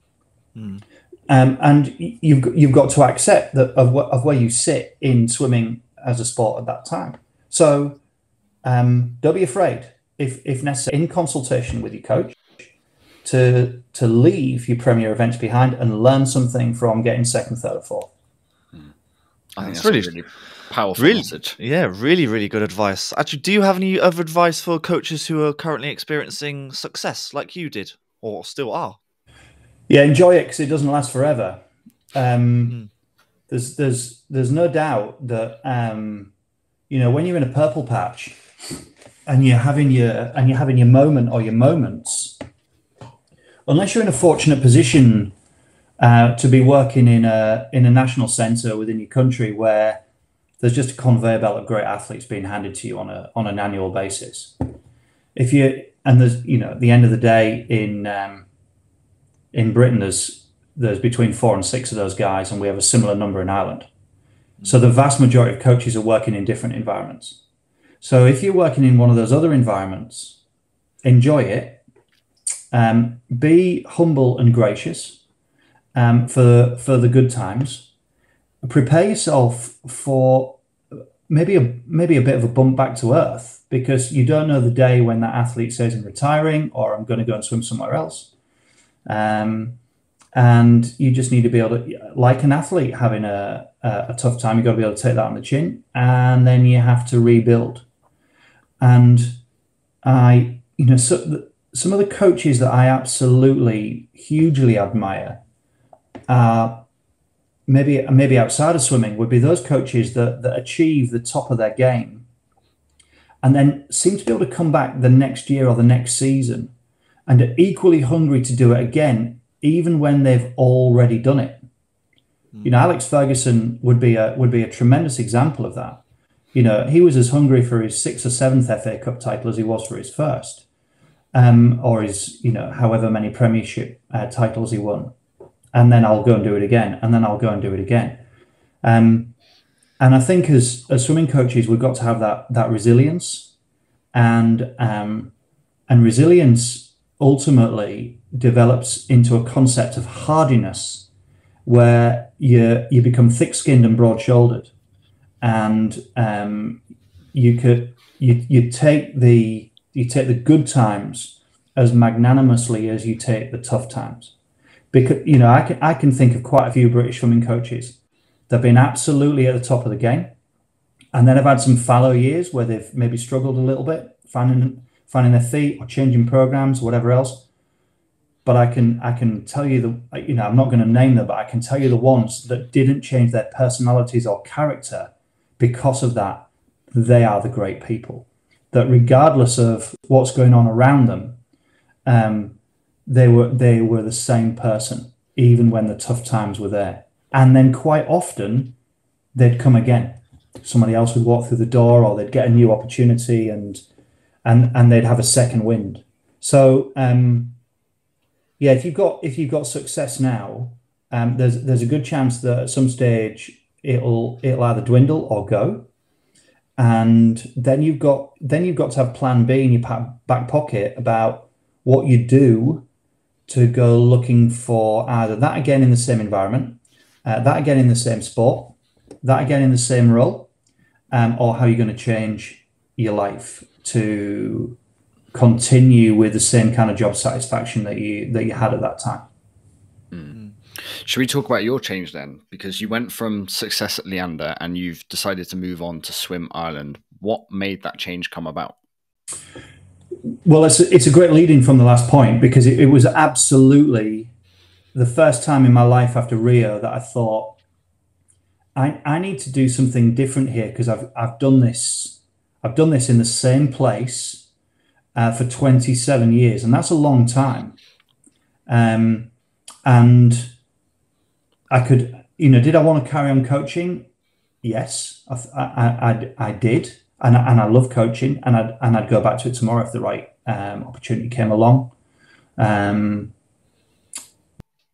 Speaker 1: Mm. Um, and you've you've got to accept that of, of where you sit in swimming as a sport at that time. So um, don't be afraid, if if necessary, in consultation with your coach, to to leave your premier events behind and learn something from getting second, third, or fourth.
Speaker 3: I think that's, really, really powerful
Speaker 4: really,
Speaker 3: message.
Speaker 4: Yeah, really, really good advice. Actually, do you have any other advice for coaches who are currently experiencing success like you did or still are?
Speaker 1: Yeah, enjoy it because it doesn't last forever. Um, mm. There's, there's, there's no doubt that um, you know when you're in a purple patch and you're having your and you're having your moment or your moments, unless you're in a fortunate position uh, to be working in a in a national centre within your country where there's just a conveyor belt of great athletes being handed to you on a on an annual basis. If you and there's you know at the end of the day in um, in Britain there's there's between four and six of those guys, and we have a similar number in Ireland. So the vast majority of coaches are working in different environments. So if you're working in one of those other environments, enjoy it. Um, be humble and gracious um, for for the good times. Prepare yourself for maybe a maybe a bit of a bump back to earth because you don't know the day when that athlete says I'm retiring or I'm going to go and swim somewhere else. Um, and you just need to be able to, like an athlete having a, a, a tough time, you've got to be able to take that on the chin, and then you have to rebuild. And I, you know, so some of the coaches that I absolutely hugely admire uh, maybe maybe outside of swimming would be those coaches that that achieve the top of their game and then seem to be able to come back the next year or the next season and are equally hungry to do it again, even when they've already done it. Mm. You know, Alex Ferguson would be a would be a tremendous example of that. You know, he was as hungry for his sixth or seventh FA Cup title as he was for his first, um, or his you know however many Premiership uh, titles he won, and then I'll go and do it again, and then I'll go and do it again. Um, and I think as as swimming coaches, we've got to have that that resilience, and um, and resilience ultimately develops into a concept of hardiness, where you you become thick skinned and broad shouldered, and um, you could you you take the you take the good times as magnanimously as you take the tough times, because you know I can I can think of quite a few British swimming coaches that've been absolutely at the top of the game. And then have had some fallow years where they've maybe struggled a little bit, finding finding their feet or changing programs or whatever else. But I can I can tell you the you know I'm not going to name them, but I can tell you the ones that didn't change their personalities or character because of that. They are the great people. That regardless of what's going on around them, um, they were they were the same person even when the tough times were there and then quite often they'd come again. Somebody else would walk through the door, or they'd get a new opportunity, and and and they'd have a second wind. So um, yeah, if you've got if you've got success now, um, there's there's a good chance that at some stage it'll it'll either dwindle or go, and then you've got then you've got to have Plan B in your back pocket about what you do to go looking for either that again in the same environment uh, that again in the same sport, that again in the same role, um, or how you're going to change your life to continue with the same kind of job satisfaction that you that you had at that time.
Speaker 3: Mm. Should we talk about your change then? Because you went from success at Leander and you've decided to move on to Swim Ireland. What made that change come about?
Speaker 1: Well, it's a, it's a great lead in from the last point because it, it was absolutely the first time in my life after Rio that I thought I, I need to do something different here because I've I've done this I've done this in the same place uh, for 27 years and that's a long time. Um, and I could you know did I want to carry on coaching? Yes I I, I, I did and I, and I love coaching and I'd and I'd go back to it tomorrow if the right um, opportunity came along um,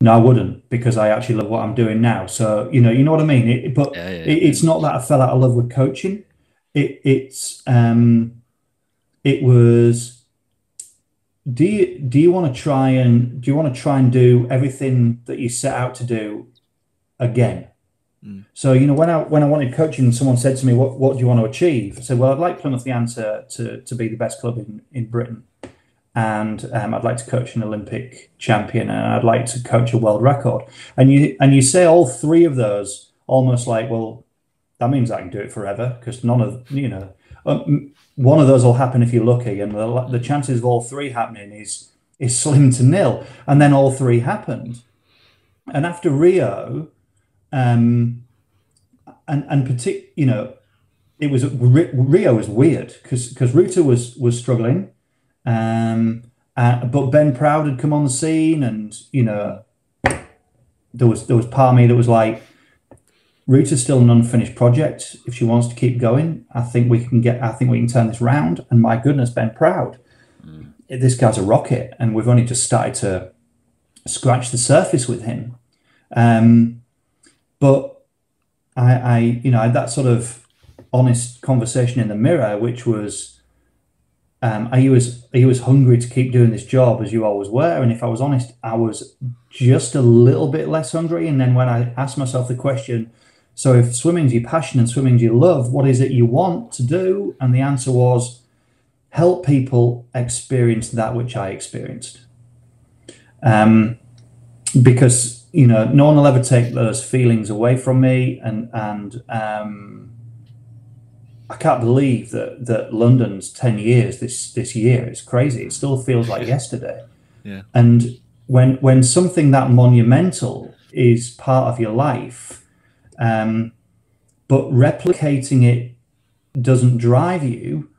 Speaker 1: no, I wouldn't because I actually love what I'm doing now. So you know, you know what I mean. It, but yeah, yeah, it, it's not that I fell out of love with coaching. It, it's um, it was. Do you do you want to try and do you want to try and do everything that you set out to do again? Mm. So you know, when I when I wanted coaching, someone said to me, "What what do you want to achieve?" I said, "Well, I'd like Plymouth Leander to to be the best club in in Britain." and um, I'd like to coach an Olympic champion, and I'd like to coach a world record. And you and you say all three of those almost like, well, that means I can do it forever because none of you know um, one of those will happen if you're lucky, and the, the chances of all three happening is is slim to nil. And then all three happened, and after Rio, um, and and partic- you know, it was Rio was weird because because Ruta was was struggling um, uh, but Ben Proud had come on the scene, and you know, there was there was part of me that was like, Ruta's still an unfinished project. If she wants to keep going, I think we can get. I think we can turn this round. And my goodness, Ben Proud, mm. this guy's a rocket, and we've only just started to scratch the surface with him. Um, but I, I, you know, I had that sort of honest conversation in the mirror, which was um, are you as are you as hungry to keep doing this job as you always were? And if I was honest, I was just a little bit less hungry. And then when I asked myself the question, so if swimming's your passion and swimming's your love, what is it you want to do? And the answer was help people experience that which I experienced. Um, because you know, no one will ever take those feelings away from me, and and um, I can't believe that that London's ten years this this year. It's crazy. It still feels like (laughs) yesterday.
Speaker 4: Yeah.
Speaker 1: And when when something that monumental is part of your life, um, but replicating it doesn't drive you,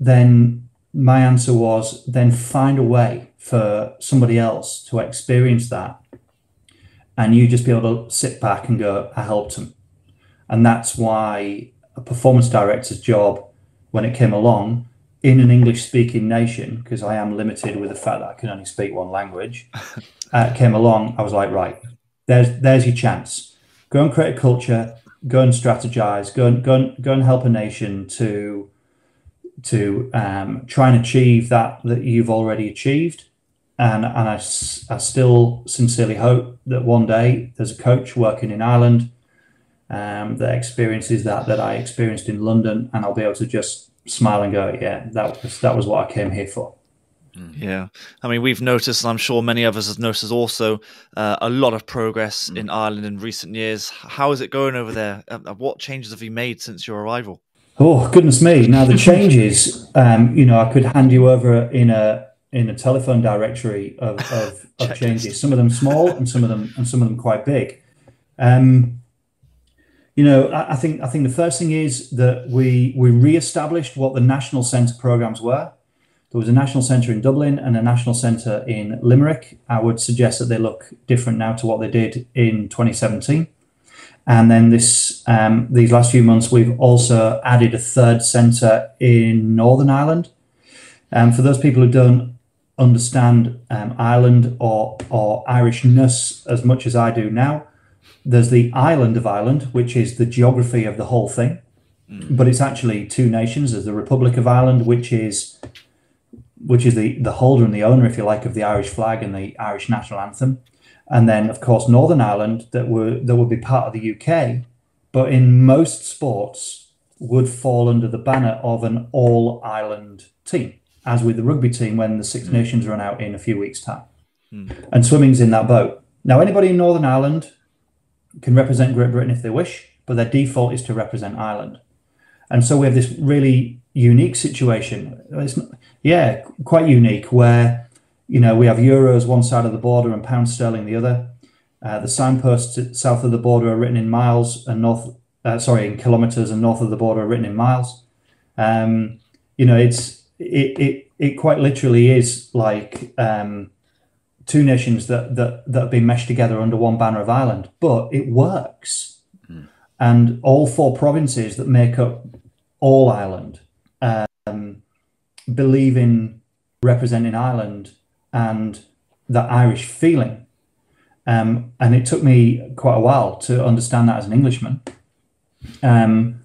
Speaker 1: then my answer was then find a way for somebody else to experience that and you just be able to sit back and go i helped them and that's why a performance director's job when it came along in an english speaking nation because i am limited with the fact that i can only speak one language (laughs) uh, came along i was like right there's there's your chance go and create a culture go and strategize go and go and, go and help a nation to to um, try and achieve that that you've already achieved. And, and I, I still sincerely hope that one day there's a coach working in Ireland um, that experiences that that I experienced in London, and I'll be able to just smile and go, yeah, that was that was what I came here for.
Speaker 4: Yeah, I mean, we've noticed, and I'm sure many of us have noticed also, uh, a lot of progress
Speaker 3: Mm.
Speaker 4: in Ireland in recent years. How is it going over there? Uh, uh, what changes have you made since your arrival?
Speaker 1: Oh goodness me! Now the changes, um, you know, I could hand you over in a in a telephone directory of, (laughs) of, of changes. Some of them small, and some of them and some of them quite big. Um, you know, I, I think I think the first thing is that we we re-established what the national centre programs were. There was a national centre in Dublin and a national centre in Limerick. I would suggest that they look different now to what they did in 2017. And then this um, these last few months, we've also added a third centre in Northern Ireland. Um, for those people who don't understand um, Ireland or or Irishness as much as I do now, there's the island of Ireland, which is the geography of the whole thing, but it's actually two nations. There's the Republic of Ireland, which is which is the the holder and the owner, if you like, of the Irish flag and the Irish national anthem, and then of course Northern Ireland that were that would be part of the UK, but in most sports would fall under the banner of an all Ireland team, as with the rugby team when the Six Nations run out in a few weeks' time, and swimming's in that boat. Now anybody in Northern Ireland can represent Great Britain if they wish, but their default is to represent Ireland. And so we have this really unique situation. It's not, yeah, quite unique where you know we have euros one side of the border and pound sterling the other. Uh, the signposts south of the border are written in miles and north, uh, sorry, in kilometers, and north of the border are written in miles. Um, you know, it's it, it it quite literally is like um, two nations that that that have been meshed together under one banner of Ireland, but it works. And all four provinces that make up all Ireland um, believe in representing Ireland and the Irish feeling. Um, and it took me quite a while to understand that as an Englishman. Um,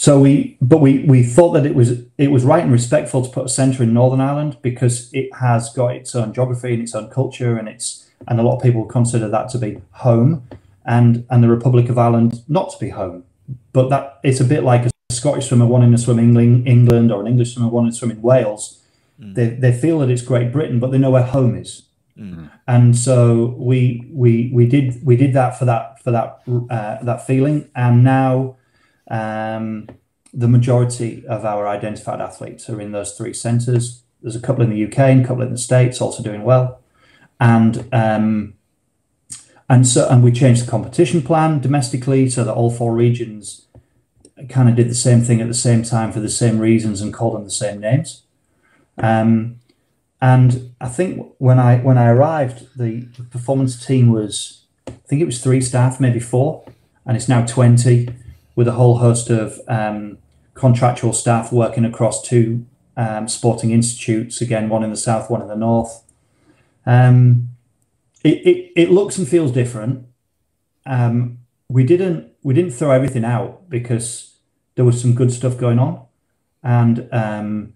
Speaker 1: so we, but we, we thought that it was it was right and respectful to put a centre in Northern Ireland because it has got its own geography and its own culture, and it's and a lot of people consider that to be home, and and the Republic of Ireland not to be home. But that it's a bit like a Scottish swimmer wanting to swim England, England, or an English swimmer wanting to swim in Wales. They they feel that it's Great Britain, but they know where home is. And so we we we did we did that for that for that uh, that feeling. And now um, the majority of our identified athletes are in those three centres there's a couple in the UK and a couple in the States also doing well. And um, and so and we changed the competition plan domestically so that all four regions kind of did the same thing at the same time for the same reasons and called them the same names. Um, and I think when I when I arrived, the performance team was I think it was three staff, maybe four, and it's now twenty, with a whole host of um, contractual staff working across two um, sporting institutes. Again, one in the south, one in the north. Um, it, it it looks and feels different. Um, we didn't we didn't throw everything out because there was some good stuff going on, and um,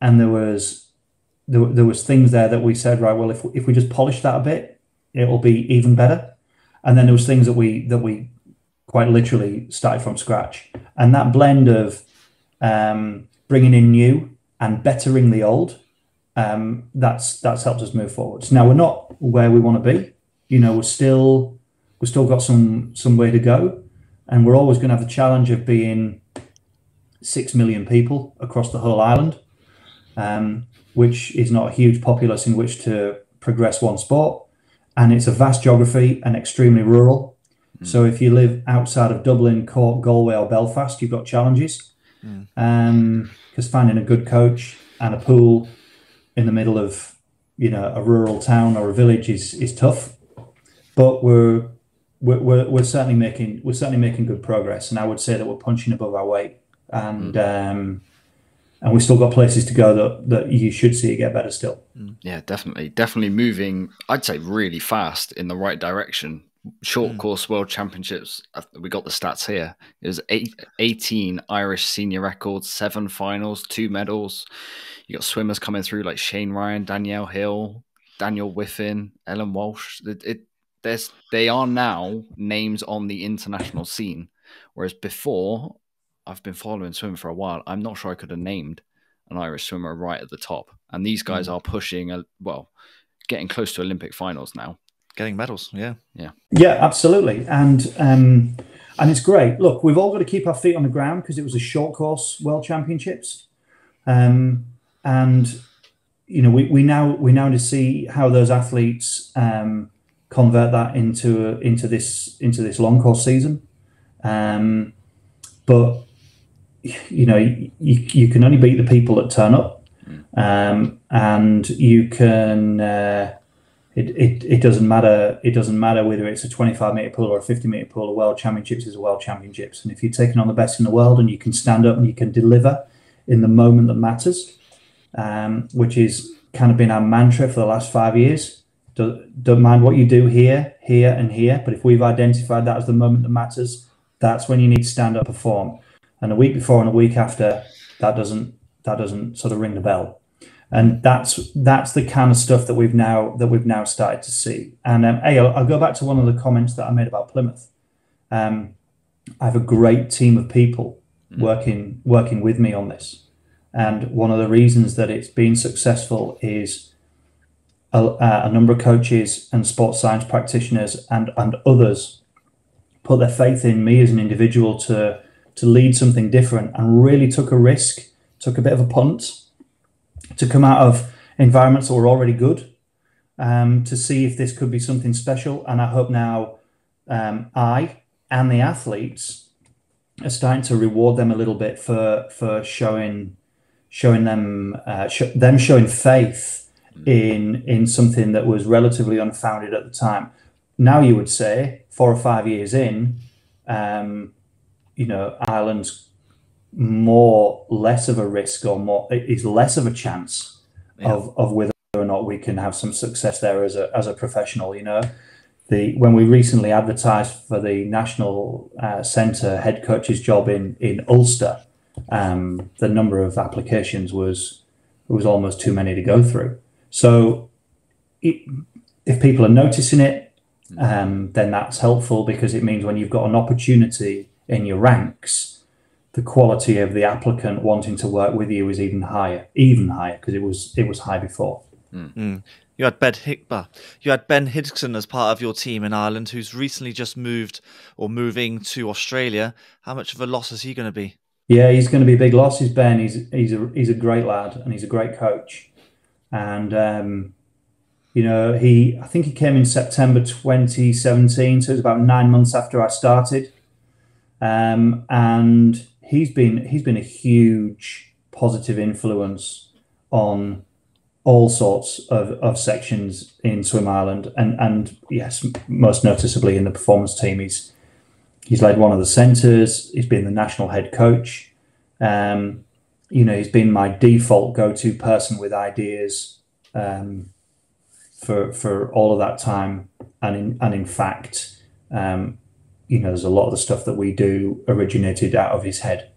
Speaker 1: and there was there, there was things there that we said right well if, if we just polish that a bit it'll be even better and then there was things that we that we quite literally started from scratch and that blend of um, bringing in new and bettering the old um, that's that's helped us move forwards now we're not where we want to be you know we're still we've still got some some way to go and we're always going to have the challenge of being six million people across the whole island um, which is not a huge populace in which to progress one sport. And it's a vast geography and extremely rural. So if you live outside of Dublin, Cork, Galway, or Belfast, you've got challenges. Because finding a good coach, and a pool in the middle of you know a rural town or a village is is tough, but we're we're, we're, certainly making we're certainly making good progress, and I would say that we're punching above our weight, and mm. um, and we've still got places to go that that you should see it get better still.
Speaker 3: Yeah, definitely, definitely moving. I'd say really fast in the right direction short mm. course world championships. We got the stats here. It was eight, 18 irish senior records seven finals two medals. You got swimmers coming through like shane ryan danielle hill daniel wiffen ellen walsh. It, it there's they are now names on the international scene. Whereas before i've been following swimming for a while. I'm not sure i could have named an irish swimmer right at the top. And these guys mm. are pushing a well getting close to olympic finals now
Speaker 4: getting medals. Yeah,
Speaker 3: yeah,
Speaker 1: yeah, absolutely. And um, and it's great. Look, we've all got to keep our feet on the ground because it was a short course World Championships, um, and you know we, we now we now to see how those athletes um, convert that into into this into this long course season. Um, but you know you, you can only beat the people that turn up, mm. um, and you can. Uh, it, it, it doesn't matter it doesn't matter whether it's a 25 meter pool or a 50 meter pool a world championships is a world championships. And if you're taking on the best in the world and you can stand up and you can deliver in the moment that matters um, which is kind of been our mantra for the last five years don't, don't mind what you do here here and here but if we've identified that as the moment that matters that's when you need to stand up and perform. And a week before and a week after that doesn't that doesn't sort of ring the bell and that's that's the kind of stuff that we've now that we've now started to see. And um, hey, I'll, I'll, go back to one of the comments that I made about Plymouth. Um, I have a great team of people mm. working working with me on this, and one of the reasons that it's been successful is a, a number of coaches and sports science practitioners and and others put their faith in me as an individual to to lead something different and really took a risk, took a bit of a punt to come out of environments that were already good um, to see if this could be something special. And I hope now um, I and the athletes are starting to reward them a little bit for for showing showing them uh, sh- them showing faith in in something that was relatively unfounded at the time. Now you would say four or five years in, um, you know, Ireland's more less of a risk or more is less of a chance yeah. of, of whether or not we can have some success there as a as a professional. You know, the when we recently advertised for the national uh, centre head coach's job in in Ulster, um, the number of applications was was almost too many to go through. So, it, if people are noticing it, um, then that's helpful because it means when you've got an opportunity in your ranks the quality of the applicant wanting to work with you is even higher, even higher because it was it was high before.
Speaker 4: Mm. You had Ben Hickber. You had Ben Higson as part of your team in Ireland, who's recently just moved or moving to Australia. How much of a loss is he going to be?
Speaker 1: Yeah, he's going to be a big loss. He's Ben. He's he's a he's a great lad and he's a great coach. And um, you know, he I think he came in September 2017, so it was about nine months after I started. Um, and he's been he's been a huge positive influence on all sorts of, of sections in Swim Ireland, and and yes, most noticeably in the performance team, he's he's led one of the centres. He's been the national head coach. Um, you know, he's been my default go-to person with ideas um, for for all of that time, and in and in fact, um, you know, there's a lot of the stuff that we do originated out of his head.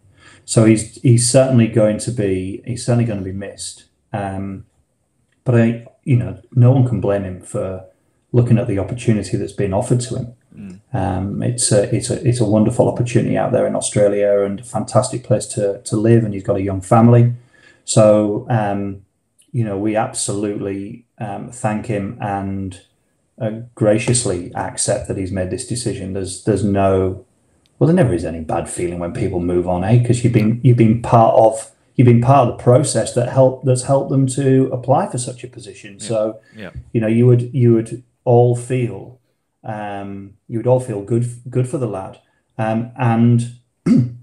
Speaker 1: So he's he's certainly going to be he's certainly going to be missed. Um, but I, you know, no one can blame him for looking at the opportunity that's been offered to him. Mm. Um, it's a it's a it's a wonderful opportunity out there in Australia and a fantastic place to to live. And he's got a young family, so um, you know we absolutely um, thank him and uh, graciously accept that he's made this decision. There's there's no well, there never is any bad feeling when people move on, eh? Because you've been you've been part of you've been part of the process that help that's helped them to apply for such a position. Yeah. So yeah. you know you would you would all feel um, you would all feel good good for the lad, um, and (clears throat)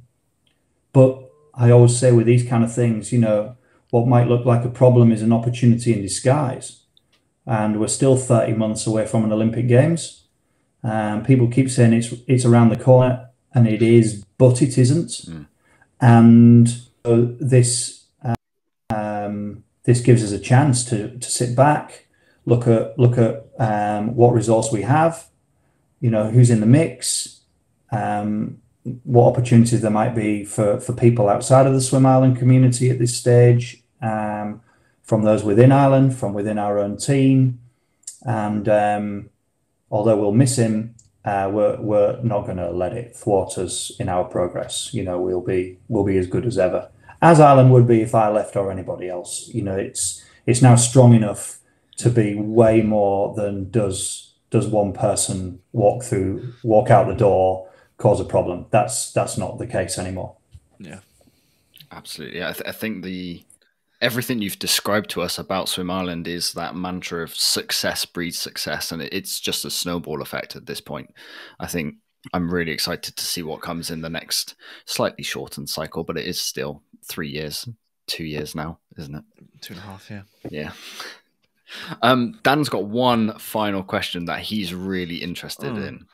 Speaker 1: but I always say with these kind of things, you know, what might look like a problem is an opportunity in disguise. And we're still 30 months away from an Olympic Games. Um, people keep saying it's it's around the corner, and it is, but it isn't. Mm. And so this um, this gives us a chance to to sit back, look at look at um, what resource we have, you know, who's in the mix, um, what opportunities there might be for for people outside of the Swim Ireland community at this stage, um, from those within Ireland, from within our own team, and um, although we'll miss him, uh, we're we're not going to let it thwart us in our progress. You know, we'll be we'll be as good as ever, as Ireland would be if I left or anybody else. You know, it's it's now strong enough to be way more than does does one person walk through walk out the door cause a problem. That's that's not the case anymore.
Speaker 3: Yeah, absolutely. I, th- I think the everything you've described to us about Swim Ireland is that mantra of success breeds success, and it's just a snowball effect at this point. I think I'm really excited to see what comes in the next slightly shortened cycle, but it is still three years, two years now, isn't it?
Speaker 4: Two and a half, yeah.
Speaker 3: Yeah. Um, Dan's got one final question that he's really interested mm. in.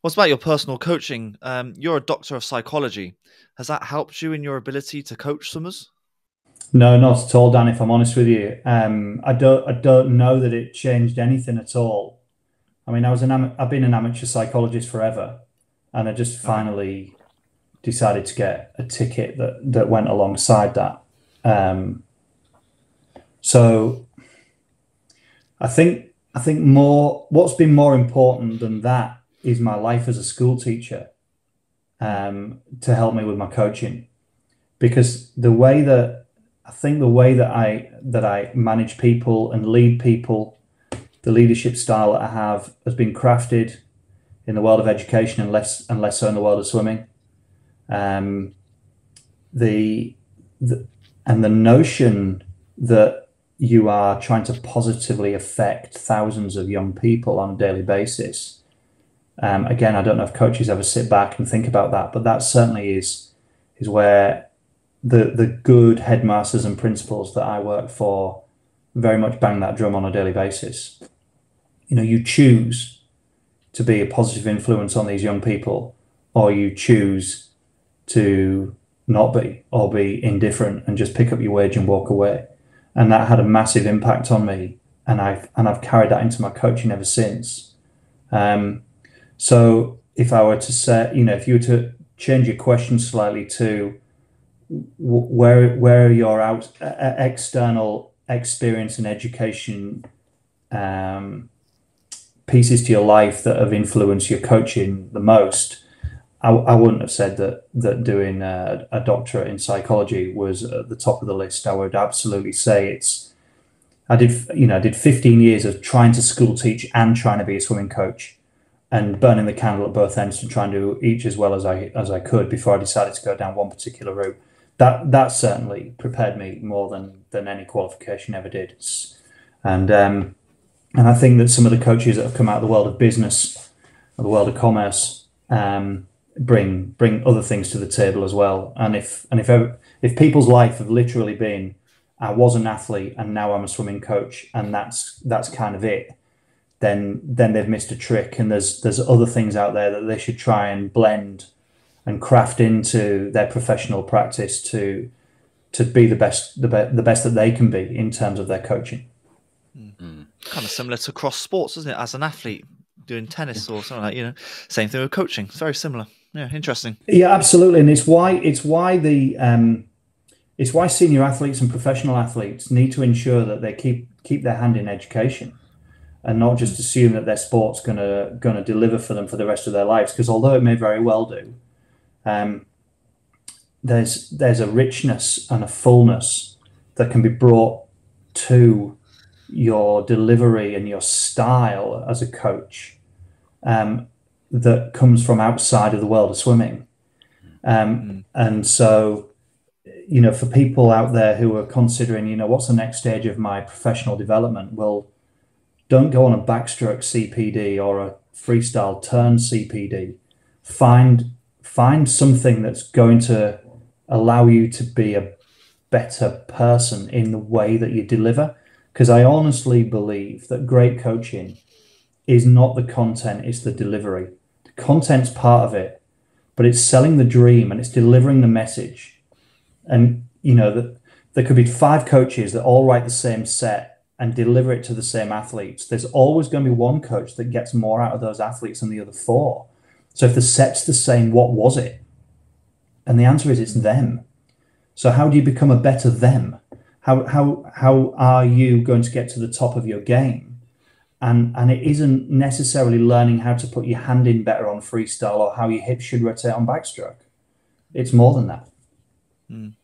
Speaker 4: What's about your personal coaching? Um, you're a doctor of psychology. Has that helped you in your ability to coach swimmers?
Speaker 1: No, not at all, Dan. If I'm honest with you, um, I don't. I don't know that it changed anything at all. I mean, I was an. I've been an amateur psychologist forever, and I just finally decided to get a ticket that that went alongside that. Um, so, I think I think more. What's been more important than that is my life as a school teacher, um, to help me with my coaching, because the way that I think the way that I that I manage people and lead people, the leadership style that I have has been crafted in the world of education and less and less so in the world of swimming. Um, the, the and the notion that you are trying to positively affect thousands of young people on a daily basis. Um, again, I don't know if coaches ever sit back and think about that, but that certainly is is where the the good headmasters and principals that I work for very much bang that drum on a daily basis. You know, you choose to be a positive influence on these young people, or you choose to not be, or be indifferent and just pick up your wage and walk away. And that had a massive impact on me, and I've and I've carried that into my coaching ever since. Um, so if I were to say, you know, if you were to change your question slightly to where where your out uh, external experience and education um, pieces to your life that have influenced your coaching the most. I, I wouldn't have said that that doing a, a, doctorate in psychology was at the top of the list. I would absolutely say it's. I did, you know, I did 15 years of trying to school teach and trying to be a swimming coach, and burning the candle at both ends to try and do each as well as I as I could before I decided to go down one particular route that that certainly prepared me more than than any qualification ever did. And um, and I think that some of the coaches that have come out of the world of business, or the world of commerce, um, bring bring other things to the table as well. And if and if if people's life have literally been, I was an athlete and now I'm a swimming coach, and that's that's kind of it. Then then they've missed a trick, and there's there's other things out there that they should try and blend and craft into their professional practice to to be the best the, be- the best that they can be in terms of their coaching.
Speaker 4: Mm-hmm. Kind of similar to cross sports, isn't it? As an athlete doing tennis or something like you know, same thing with coaching. It's very similar. Yeah, interesting.
Speaker 1: Yeah, absolutely, and it's why it's why the um, it's why senior athletes and professional athletes need to ensure that they keep keep their hand in education and not just assume that their sport's gonna gonna deliver for them for the rest of their lives. Because although it may very well do, um, there's there's a richness and a fullness that can be brought to your delivery and your style as a coach um, that comes from outside of the world of swimming. Um, mm. And so, you know, for people out there who are considering, you know, what's the next stage of my professional development? Well, don't go on a backstroke CPD or a freestyle turn CPD. Find find something that's going to allow you to be a better person in the way that you deliver. Because I honestly believe that great coaching is not the content, it's the delivery. The content's part of it, but it's selling the dream and it's delivering the message. And, you know, that there could be five coaches that all write the same set and deliver it to the same athletes. There's always going to be one coach that gets more out of those athletes than the other four. So if the set's the same, what was it? And the answer is it's them. So how do you become a better them? How how how are you going to get to the top of your game? And and it isn't necessarily learning how to put your hand in better on freestyle or how your hips should rotate on backstroke. It's more than that.
Speaker 3: Mm.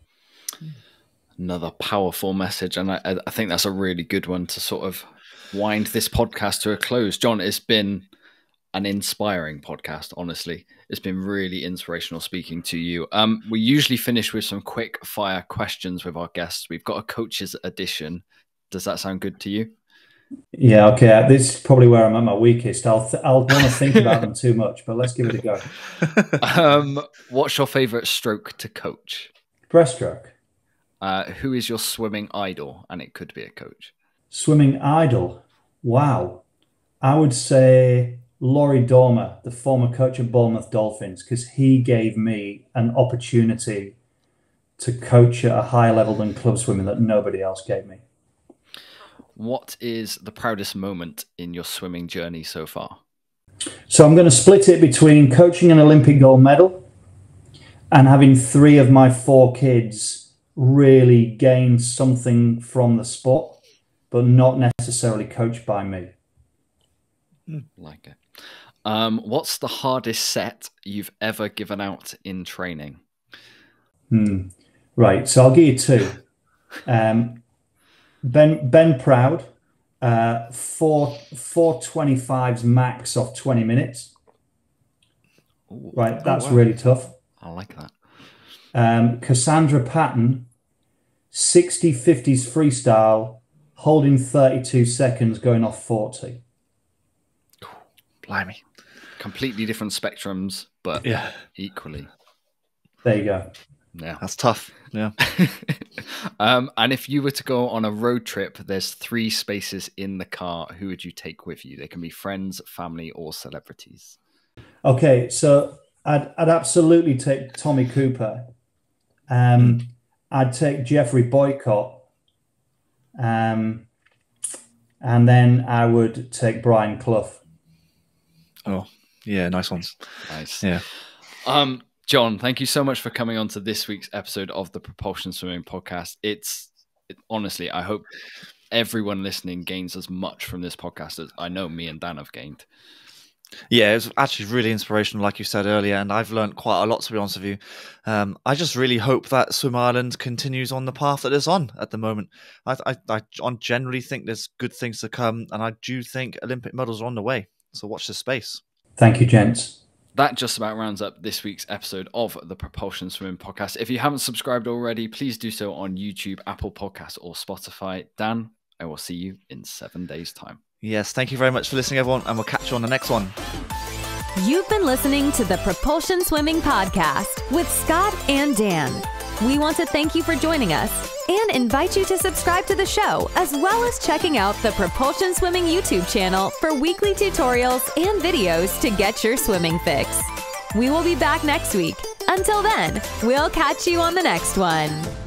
Speaker 3: Another powerful message, and I, I think that's a really good one to sort of wind this podcast to a close. Jon, it's been an inspiring podcast. Honestly, it's been really inspirational speaking to you. Um, we usually finish with some quick fire questions with our guests. We've got a coach's edition. Does that sound good to you?
Speaker 1: Yeah. Okay. This is probably where I'm at my weakest. I'll I'll want to think about them (laughs) too much, but let's give it a go.
Speaker 3: um, what's your favorite stroke to coach?
Speaker 1: Breaststroke.
Speaker 3: Uh, who is your swimming idol? And it could be a coach.
Speaker 1: Swimming idol. Wow. I would say Laurie Dormer, the former coach of Bournemouth Dolphins, because he gave me an opportunity to coach at a higher level than club swimming that nobody else gave me.
Speaker 3: What is the proudest moment in your swimming journey so far?
Speaker 1: So I'm going to split it between coaching an Olympic gold medal and having three of my four kids really gain something from the sport, but not necessarily coached by me.
Speaker 3: Like it. Um, what's the hardest set you've ever given out in training?
Speaker 1: Hmm. Right. So I'll give you two. Um, ben Ben Proud, uh, four four twenty fives max off twenty minutes.
Speaker 3: Ooh.
Speaker 1: Right. That's
Speaker 3: oh, wow.
Speaker 1: really tough.
Speaker 3: I like that.
Speaker 1: Um, Cassandra Patten, 60 50s freestyle, holding 32 seconds, going off 40.
Speaker 3: Blimey. Completely different spectrums, but
Speaker 4: Yeah.
Speaker 3: equally.
Speaker 1: There you go.
Speaker 3: Yeah.
Speaker 4: That's tough. Yeah. (laughs)
Speaker 3: um, and if you were to go on a road trip, there's three spaces in the car. Who would you take with you? They can be friends, family, or celebrities.
Speaker 1: Okay, so I'd, I'd absolutely take Tommy Cooper. Um, I'd take Geoffrey Boycott. Um, and then I would take Brian Clough.
Speaker 4: Oh, yeah. Nice ones.
Speaker 3: Nice.
Speaker 4: Yeah.
Speaker 3: Um, Jon, thank you so much for coming on to this week's episode of the Propulsion Swimming Podcast. It's it, honestly, I hope everyone listening gains as much from this podcast as I know me and Dan have gained.
Speaker 4: Yeah, it was actually really inspirational, like you said earlier, and I've learned quite a lot to be honest with you. Um, I just really hope that Swim Ireland continues on the path that it's on at the moment. I, I, I generally think there's good things to come, and I do think Olympic medals are on the way. So watch the space.
Speaker 1: Thank you, gents.
Speaker 3: That just about rounds up this week's episode of the Propulsion Swimming Podcast. If you haven't subscribed already, please do so on YouTube, Apple Podcasts, or Spotify. Dan, I will see you in seven days' time.
Speaker 4: Yes, thank you very much for listening, everyone, and we'll catch you on the next one.
Speaker 2: You've been listening to the Propulsion Swimming Podcast with Scott and Dan. We want to thank you for joining us and invite you to subscribe to the show, as well as checking out the Propulsion Swimming YouTube channel for weekly tutorials and videos to get your swimming fix. We will be back next week. Until then, we'll catch you on the next one.